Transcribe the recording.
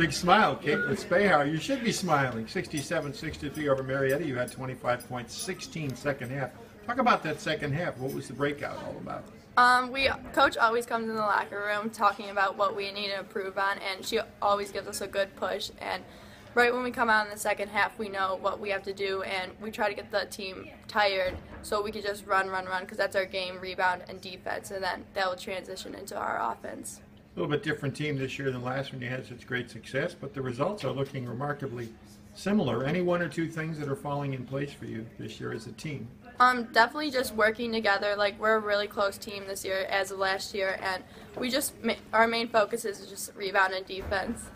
Big smile, Katlyn Spahar. You should be smiling. 67-63 over Marietta. You had 25 points, 16 second half. Talk about that second half. What was the breakout all about? Um, we coach always comes in the locker room talking about what we need to improve on, and she always gives us a good push. And right when we come out in the second half, we know what we have to do, and we try to get the team tired so we can just run, run, run, because that's our game, rebound and defense, and then that will transition into our offense. A little bit different team this year than last when you had such great success, but the results are looking remarkably similar. Any one or two things that are falling in place for you this year as a team? Um, definitely just working together. Like we're a really close team this year as of last year, and we just our main focus is just rebound and defense.